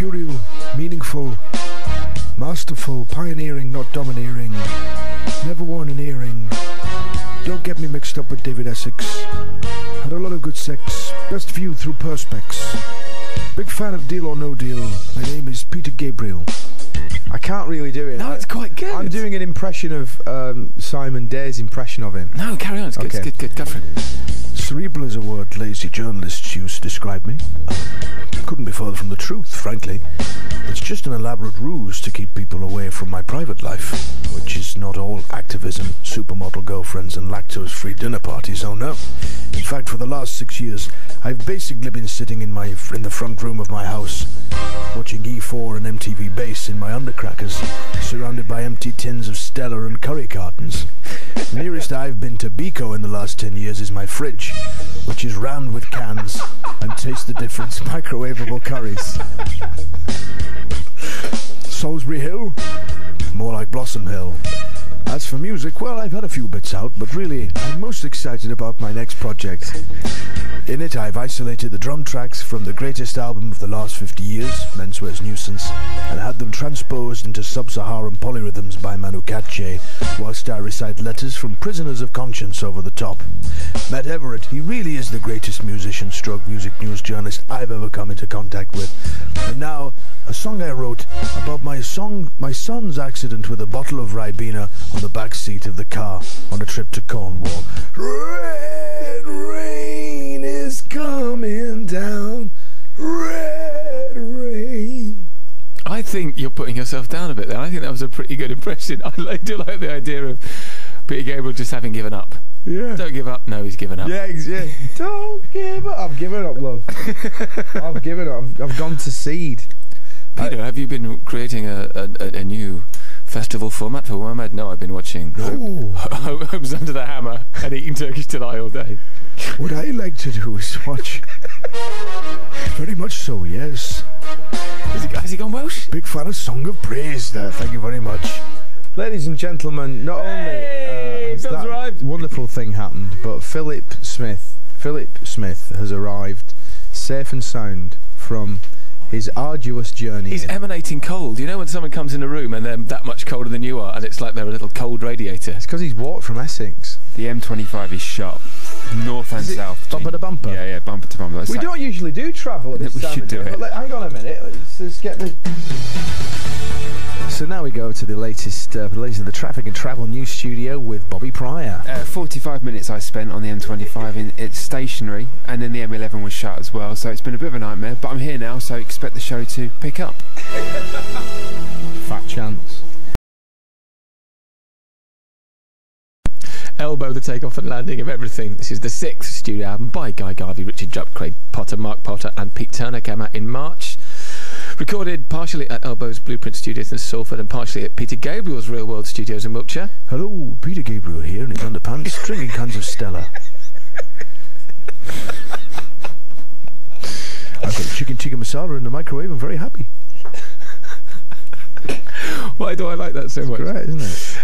Mercurial, meaningful, masterful, pioneering, not domineering. Never worn an earring. Don't get me mixed up with David Essex. Had a lot of good sex, best viewed through perspex. Big fan of Deal or No Deal. My name is Peter Gabriel. I can't really do it. No, it's quite good. I'm doing an impression of um, Simon Day's impression of him. No, carry on. It's good. Okay. It's good. Good. Go for it. Cerebral is a word lazy journalists use to describe me. Further from the truth, frankly. It's just an elaborate ruse to keep people away from my private life, which is not all activism, supermodel girlfriends, and lactose free dinner parties, oh no. In fact, for the last six years, I've basically been sitting in, my, in the front room of my house, watching E4 and MTV Base in my undercrackers, surrounded by empty tins of Stella and curry cartons. Nearest I've been to Biko in the last 10 years is my fridge, which is rammed with cans and taste the difference microwavable curries. Solsbury Hill? More like Blossom Hill. As for music, well, I've had a few bits out, but really, I'm most excited about my next project. In it, I've isolated the drum tracks from the greatest album of the last 50 years, Menswear's Nuisance, and had them transposed into sub-Saharan polyrhythms by Manu Katché, whilst I recite letters from prisoners of conscience over the top. Matt Everitt, he really is the greatest musician stroke music news journalist I've ever come into contact with. And now, a song I wrote about my song, my son's accident with a bottle of Ribena on the back seat of the car on a trip to Cornwall. Red rain is coming down. Red rain. I think you're putting yourself down a bit there. I think that was a pretty good impression. I do like the idea of Peter Gabriel just having given up. Yeah. Don't give up. No, he's given up. Yeah, yeah. Don't give up. I've given up, love. I've given up. I've, I've gone to seed. Peter, have you been creating a, a, a, new festival format for WOMAD? No, I've been watching No. Ho- Homes Under the Hammer and eating Turkish delight all day. What I like to do is watch. Very much so, yes. Has he, has he gone Welsh? Big fan of Song of Praise there. Thank you very much. Ladies and gentlemen, not Hey, only uh, has that arrived. wonderful thing happened, but Philip Smith, Philip Smith has arrived safe and sound from his arduous journey. He's emanating cold. You know when someone comes in a room and they're that much colder than you are, and it's like they're a little cold radiator. it's because he's walked from Essex. The M25 is sharp, north and south. bumper to bumper? Yeah, yeah, bumper to bumper. It's We like- don't usually do travel at this We time should of do day, it. but let- hang on a minute. Let's, let's get the. So now we go to the latest, uh, the latest of the traffic and travel news studio with Bobby Pryor. Uh, 45 minutes I spent on the M25 in it's stationary, and then the M11 was shut as well. So it's been a bit of a nightmare. But I'm here now, so expect the show to pick up. Fat chance. Elbow, the takeoff and landing of everything. This is the sixth studio album by Guy Garvey, Richard Jupp, Craig Potter, Mark Potter, and Pete Turner. Came out in March. Recorded partially at Elbow's Blueprint Studios in Salford and partially at Peter Gabriel's Real World Studios in Wiltshire. Hello, Peter Gabriel here in his underpants, drinking cans of Stella. I've got chicken tikka masala in the microwave. I'm very happy. Why do I like that so much? Great, isn't it?